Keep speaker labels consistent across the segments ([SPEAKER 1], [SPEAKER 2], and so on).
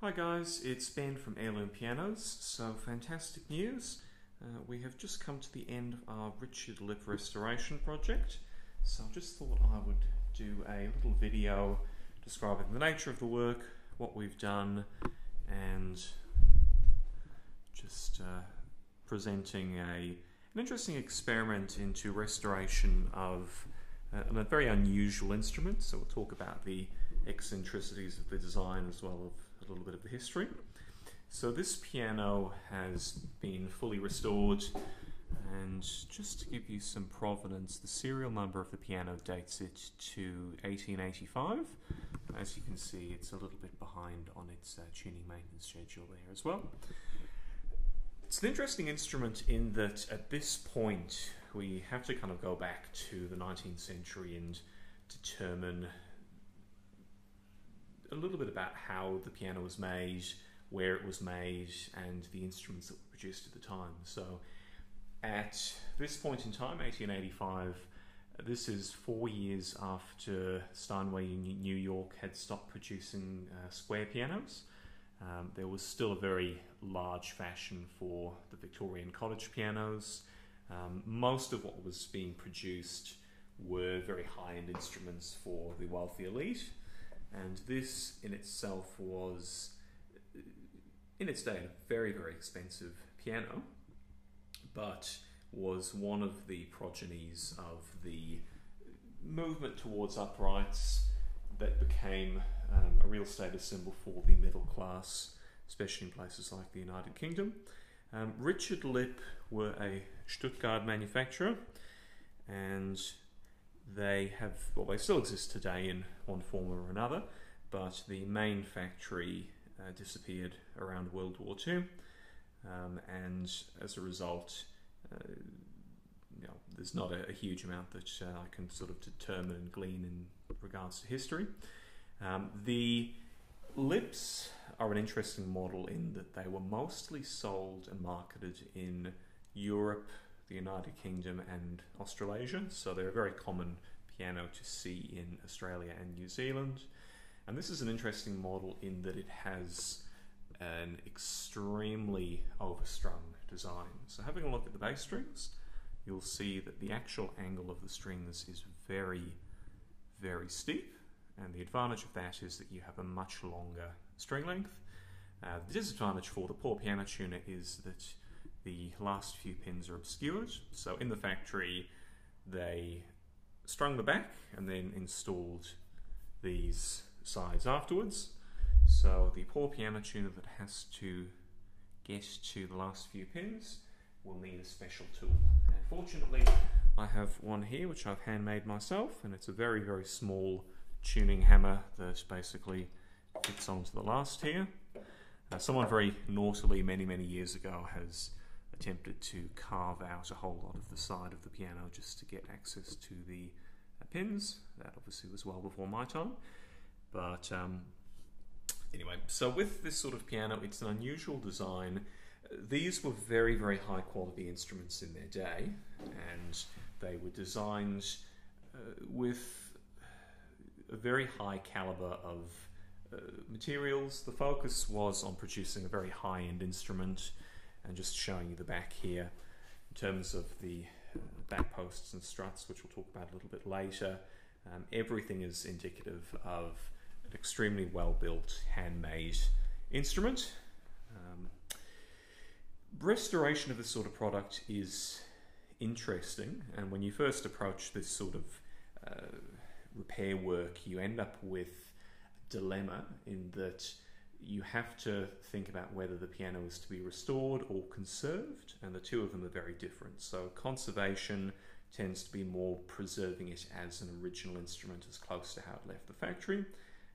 [SPEAKER 1] Hi guys, it's Ben from Heirloom Pianos. So, fantastic news. Uh, we have just come to the end of our Richard Lipp restoration project. So, I just thought I would do a little video describing the nature of the work, what we've done, and just uh, presenting a, an interesting experiment into restoration of uh, a very unusual instrument. So, we'll talk about the eccentricities of the design as well a little bit of the history. So this piano has been fully restored and just to give you some provenance, the serial number of the piano dates it to 1885. As you can see, it's a little bit behind on its uh, tuning maintenance schedule there as well. It's an interesting instrument in that at this point we have to kind of go back to the 19th century and determine a little bit about how the piano was made, where it was made, and the instruments that were produced at the time. So, at this point in time, 1885, this is four years after Steinway in New York had stopped producing uh, square pianos. Um, there was still a very large fashion for the Victorian cottage pianos. Um, most of what was being produced were very high end instruments for the wealthy elite and this in itself was, in its day, a very, very expensive piano, but was one of the progenies of the movement towards uprights that became um, a real status symbol for the middle class, especially in places like the United Kingdom. Um, Richard Lipp were a Stuttgart manufacturer, and they have, well, they still exist today in one form or another, but the main factory uh, disappeared around World War II, um, and as a result, uh, you know, there's not a, a huge amount that uh, I can sort of determine and glean in regards to history. Um, the Lipps are an interesting model in that they were mostly sold and marketed in Europe, the United Kingdom, and Australasia. So they're a very common piano to see in Australia and New Zealand. And this is an interesting model in that it has an extremely overstrung design. So having a look at the bass strings, you'll see that the actual angle of the strings is very, very steep. And the advantage of that is that you have a much longer string length. Uh, the disadvantage for the poor piano tuner is that the last few pins are obscured. So in the factory, they strung the back and then installed these sides afterwards. So the poor piano tuner that has to get to the last few pins will need a special tool. And fortunately, I have one here which I've handmade myself, and it's a very, very small tuning hammer that basically fits onto the last here. Uh, someone very naughtily many, many years ago has attempted to carve out a whole lot of the side of the piano just to get access to the uh, pins. That obviously was well before my time. But um, anyway, so with this sort of piano, it's an unusual design. These were very, very high quality instruments in their day, and they were designed uh, with a very high caliber of uh, materials. The focus was on producing a very high end instrument and just showing you the back here in terms of the uh, back posts and struts, which we'll talk about a little bit later. Um, everything is indicative of an extremely well built, handmade instrument. Um, restoration of this sort of product is interesting, and when you first approach this sort of uh, repair work, you end up with a dilemma in that you have to think about whether the piano is to be restored or conserved, and the two of them are very different. So, conservation tends to be more preserving it as an original instrument as close to how it left the factory,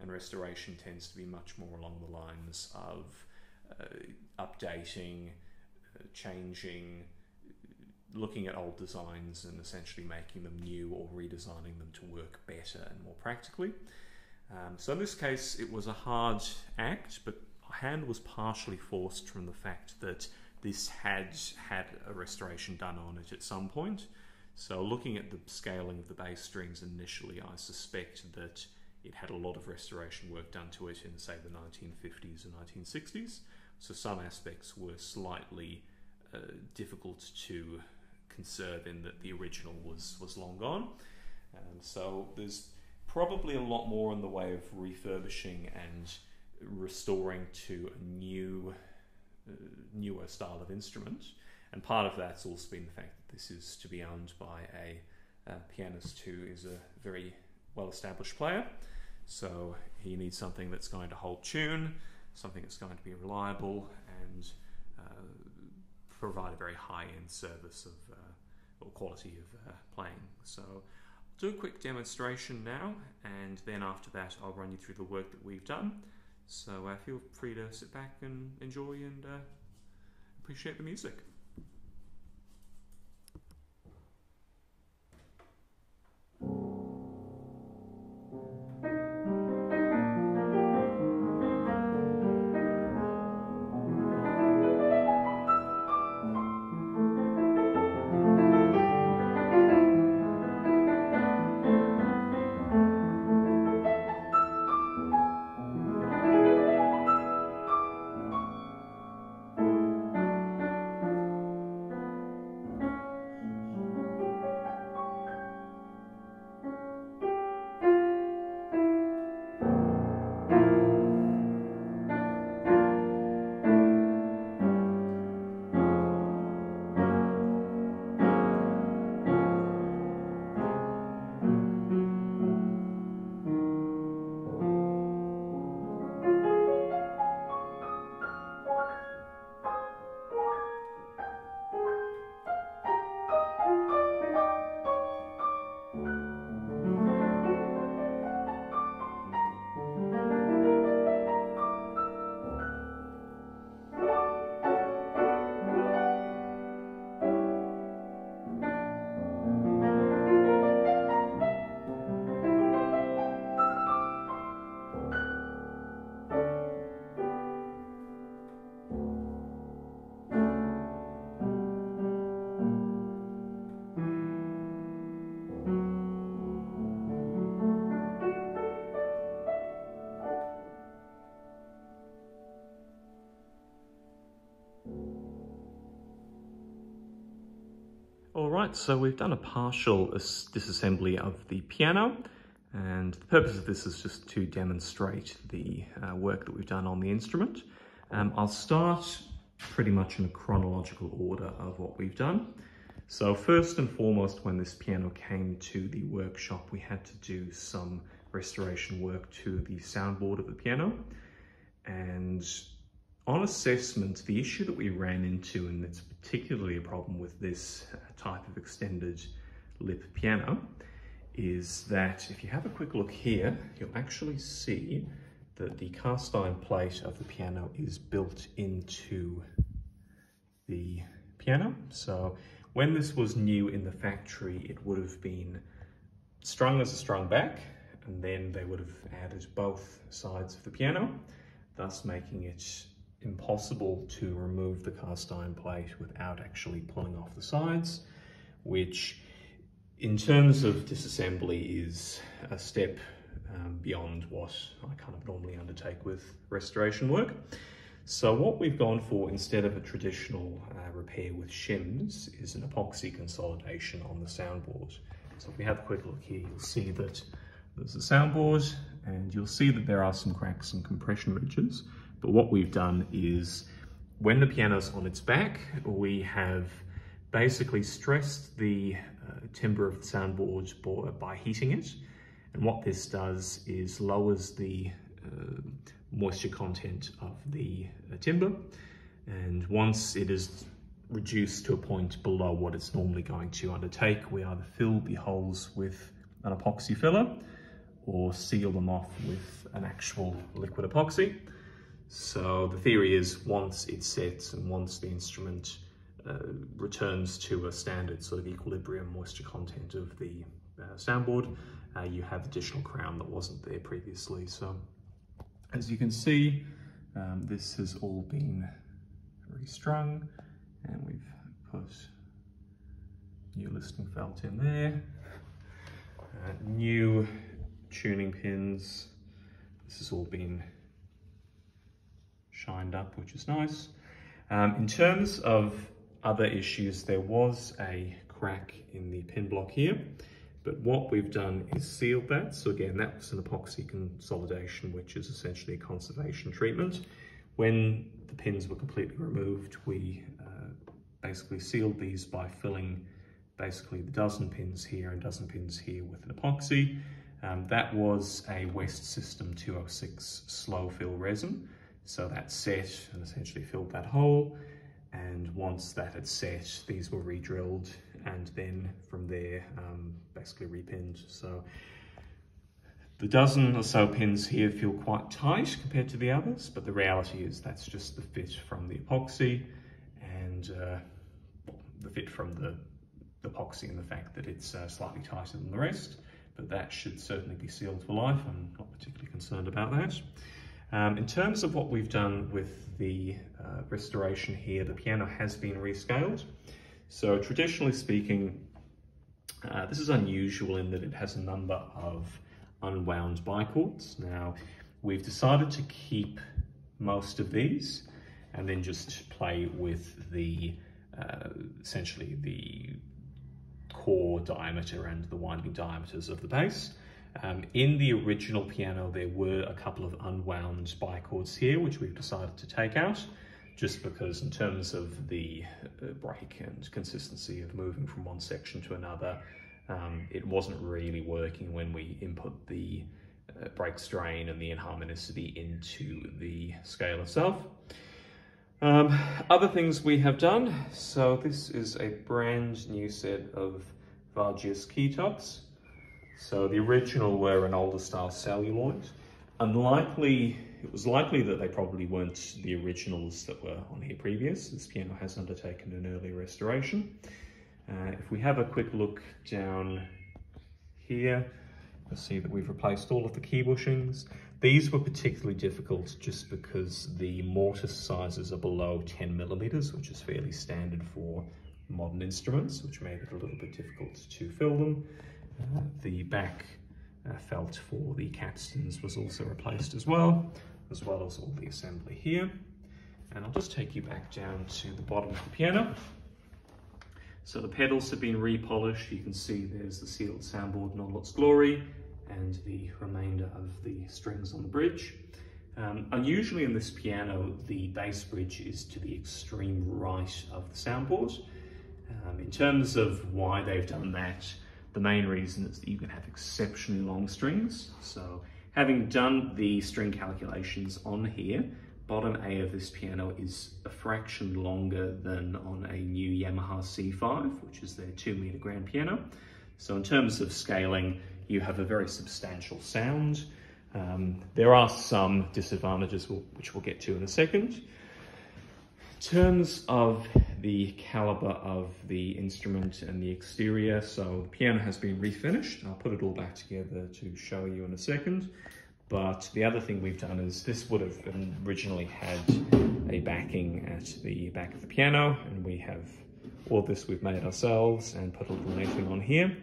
[SPEAKER 1] and restoration tends to be much more along the lines of uh, updating, uh, changing, looking at old designs and essentially making them new or redesigning them to work better and more practically. Um, so in this case, it was a hard act, but hand was partially forced from the fact that this had had a restoration done on it at some point. So looking at the scaling of the bass strings initially, I suspect that it had a lot of restoration work done to it in, say, the 1950s and 1960s. So some aspects were slightly uh, difficult to conserve in that the original was, was long gone. And so there's probably a lot more in the way of refurbishing and restoring to a new, uh, newer style of instrument. And part of that's also been the fact that this is to be owned by a, a pianist who is a very well established player. So he needs something that's going to hold tune, something that's going to be reliable, and uh, provide a very high end service of uh, or quality of uh, playing. So do a quick demonstration now, and then after that, I'll run you through the work that we've done. So uh, feel free to sit back and enjoy and uh, appreciate the music. All right, so we've done a partial disassembly of the piano and the purpose of this is just to demonstrate the uh, work that we've done on the instrument. Um, I'll start pretty much in a chronological order of what we've done. So first and foremost, when this piano came to the workshop, we had to do some restoration work to the soundboard of the piano. And on assessment, the issue that we ran into, and it's particularly a problem with this uh, type of extended Lipp piano, is that if you have a quick look here, you'll actually see that the cast iron plate of the piano is built into the piano. So when this was new in the factory, it would have been strung as a strung back, and then they would have added both sides of the piano, thus making it impossible to remove the cast iron plate without actually pulling off the sides, which in terms of disassembly is a step um, beyond what I kind of normally undertake with restoration work. So what we've gone for instead of a traditional uh, repair with shims is an epoxy consolidation on the soundboard. So if we have a quick look here, you'll see that there's a soundboard and you'll see that there are some cracks and compression ridges. But what we've done is when the piano's on its back, we have basically stressed the uh, timber of the soundboard by heating it. And what this does is lowers the uh, moisture content of the uh, timber. And once it is reduced to a point below what it's normally going to undertake, we either fill the holes with an epoxy filler or seal them off with an actual liquid epoxy. So the theory is once it sets and once the instrument uh, returns to a standard sort of equilibrium moisture content of the uh, soundboard, uh, you have additional crown that wasn't there previously. So as you can see, um, this has all been restrung and we've put new listing felt in there, uh, new tuning pins. This has all been shined up, which is nice. Um, in terms of other issues, there was a crack in the pin block here, but what we've done is sealed that. So again, that was an epoxy consolidation, which is essentially a conservation treatment. When the pins were completely removed, we uh, basically sealed these by filling basically the dozen pins here and dozen pins here with an epoxy. Um, that was a West System 206 slow fill resin. So that set and essentially filled that hole. And once that had set, these were re-drilled and then from there, um, basically repinned. So the dozen or so pins here feel quite tight compared to the others, but the reality is that's just the fit from the epoxy and uh, the fit from the, the, epoxy and the fact that it's uh, slightly tighter than the rest, but that should certainly be sealed for life. I'm not particularly concerned about that. Um, in terms of what we've done with the uh, restoration here, the piano has been rescaled. So traditionally speaking, uh, this is unusual in that it has a number of unwound bicords. Now, we've decided to keep most of these and then just play with the, uh, essentially the core diameter and the winding diameters of the bass. Um, in the original piano, there were a couple of unwound bicords here, which we've decided to take out, just because in terms of the uh, break and consistency of moving from one section to another, um, it wasn't really working when we input the uh, break strain and the inharmonicity into the scale itself. Um, other things we have done, so this is a brand new set of Vargius keytops. So the original were an older style celluloid. Unlikely, it was likely that they probably weren't the originals that were on here previous. This piano has undertaken an early restoration. Uh, if we have a quick look down here, you'll see that we've replaced all of the key bushings. These were particularly difficult just because the mortise sizes are below 10 millimeters, which is fairly standard for modern instruments, which made it a little bit difficult to fill them. The back uh, felt for the capstans was also replaced as well, as well as all the assembly here. And I'll just take you back down to the bottom of the piano. So the pedals have been repolished. You can see there's the sealed soundboard in all its glory and the remainder of the strings on the bridge. Um, unusually in this piano, the bass bridge is to the extreme right of the soundboard. Um, in terms of why they've done that, the main reason is that you can have exceptionally long strings. So having done the string calculations on here, bottom A of this piano is a fraction longer than on a new Yamaha C5, which is their two meter grand piano. So in terms of scaling, you have a very substantial sound. Um, there are some disadvantages which we'll get to in a second. Terms of the caliber of the instrument and the exterior, so the piano has been refinished. I'll put it all back together to show you in a second. But the other thing we've done is this would have originally had a backing at the back of the piano and we have all this we've made ourselves and put a little netting on here.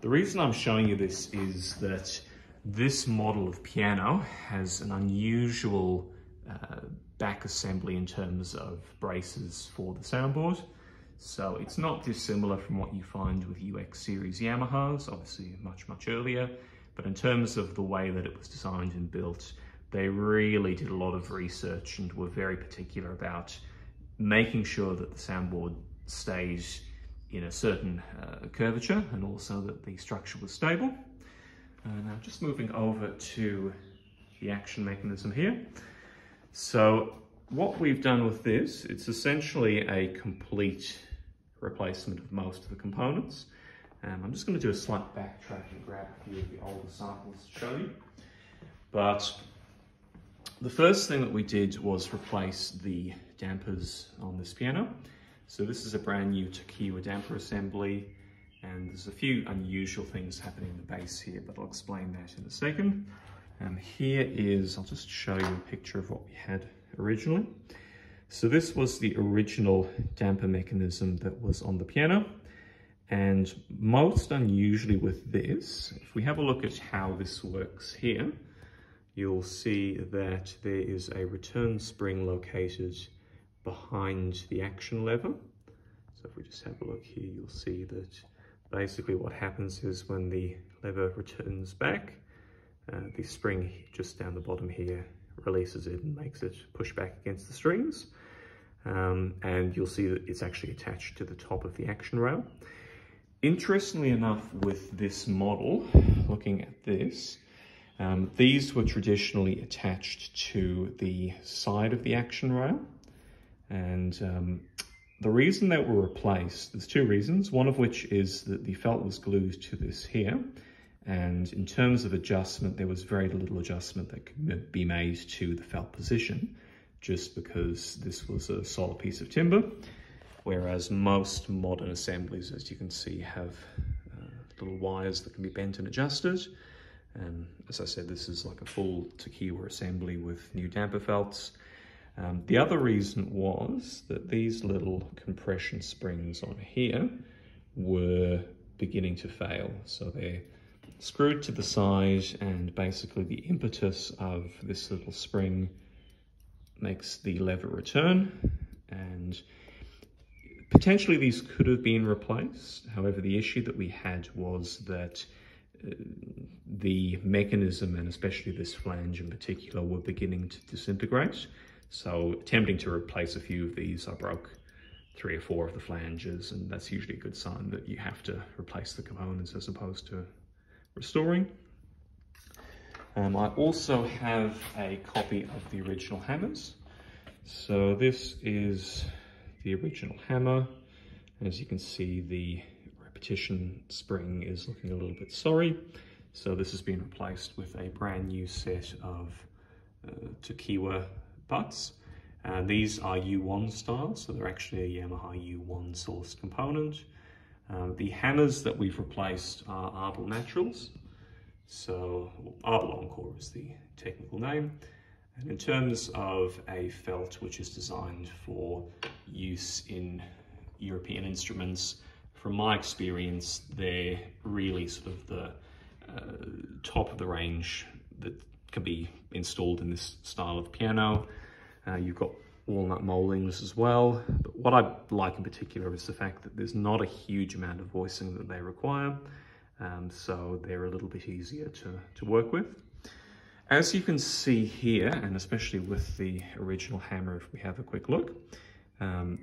[SPEAKER 1] The reason I'm showing you this is that this model of piano has an unusual uh, back assembly in terms of braces for the soundboard. So it's not dissimilar from what you find with UX series Yamahas, obviously much, much earlier. But in terms of the way that it was designed and built, they really did a lot of research and were very particular about making sure that the soundboard stays in a certain uh, curvature and also that the structure was stable. Uh, now just moving over to the action mechanism here. So what we've done with this, it's essentially a complete replacement of most of the components. Um, I'm just going to do a slight backtrack and grab a few of the older samples to show you. But the first thing that we did was replace the dampers on this piano. So this is a brand new Tokiwa damper assembly and there's a few unusual things happening in the bass here, but I'll explain that in a second. Um, here is, I'll just show you a picture of what we had originally. So this was the original damper mechanism that was on the piano. And most unusually with this, if we have a look at how this works here, you'll see that there is a return spring located behind the action lever. So if we just have a look here, you'll see that basically what happens is when the lever returns back, uh, the spring just down the bottom here releases it and makes it push back against the strings. Um, and you'll see that it's actually attached to the top of the action rail. Interestingly enough, with this model, looking at this, um, these were traditionally attached to the side of the action rail. And um, the reason that were replaced, there's two reasons, one of which is that the felt was glued to this here. And in terms of adjustment, there was very little adjustment that could be made to the felt position, just because this was a solid piece of timber, whereas most modern assemblies, as you can see, have uh, little wires that can be bent and adjusted. And as I said, this is like a full Tokiwa assembly with new damper felts. Um, the other reason was that these little compression springs on here were beginning to fail. So they're screwed to the side and basically the impetus of this little spring makes the lever return and potentially these could have been replaced. However, the issue that we had was that uh, the mechanism and especially this flange in particular were beginning to disintegrate. So attempting to replace a few of these, I broke three or four of the flanges and that's usually a good sign that you have to replace the components as opposed to restoring. Um, I also have a copy of the original hammers. So this is the original hammer. As you can see, the repetition spring is looking a little bit sorry. So this has been replaced with a brand new set of uh, butts. Uh, these are U1 style, so they're actually a Yamaha U1 sourced component. Um, the hammers that we've replaced are Abel Naturals. So Abel Encore is the technical name. And in terms of a felt which is designed for use in European instruments, from my experience, they're really sort of the uh, top of the range that can be installed in this style of piano. Uh, you've got walnut moldings as well. But what I like in particular is the fact that there's not a huge amount of voicing that they require. Um, so they're a little bit easier to, to work with. As you can see here, and especially with the original hammer, if we have a quick look, um,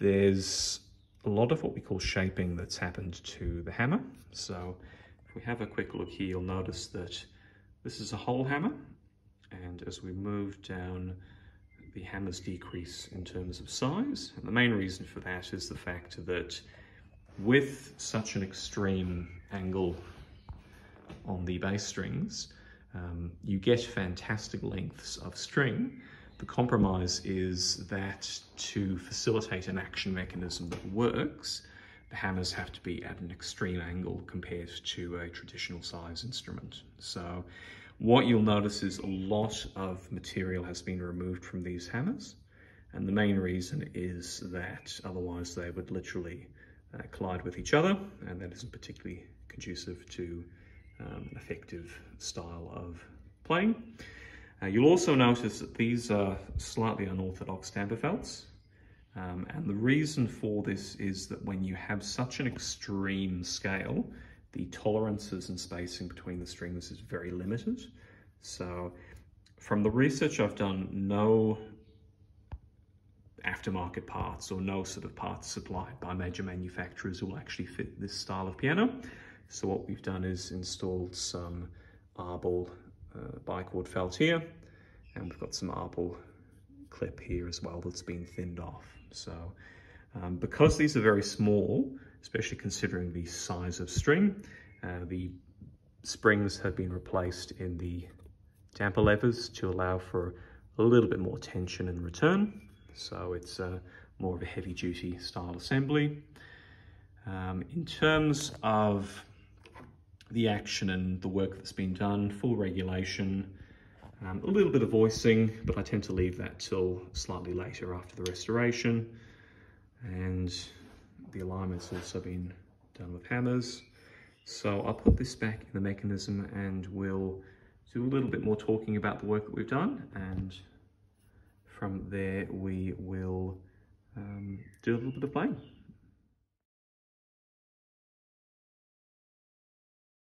[SPEAKER 1] there's a lot of what we call shaping that's happened to the hammer. So if we have a quick look here, you'll notice that this is a hole hammer. And as we move down the hammers decrease in terms of size. And the main reason for that is the fact that with such an extreme angle on the bass strings, um, you get fantastic lengths of string. The compromise is that to facilitate an action mechanism that works, the hammers have to be at an extreme angle compared to a traditional size instrument. So what you'll notice is a lot of material has been removed from these hammers. And the main reason is that otherwise they would literally uh, collide with each other. And that isn't particularly conducive to um, an effective style of playing. Uh, you'll also notice that these are slightly unorthodox damper felts. Um, and the reason for this is that when you have such an extreme scale, the tolerances and spacing between the strings is very limited. So from the research I've done, no aftermarket parts or no sort of parts supplied by major manufacturers will actually fit this style of piano. So what we've done is installed some Abel uh, bicord felt here, and we've got some Abel clip here as well that's been thinned off. So um, because these are very small, especially considering the size of string. Uh, the springs have been replaced in the damper levers to allow for a little bit more tension and return. So it's uh, more of a heavy duty style assembly. Um, in terms of the action and the work that's been done, full regulation, um, a little bit of voicing, but I tend to leave that till slightly later after the restoration. And the alignment's also been done with hammers. So I'll put this back in the mechanism and we'll do a little bit more talking about the work that we've done and from there we will um, do a little bit of playing.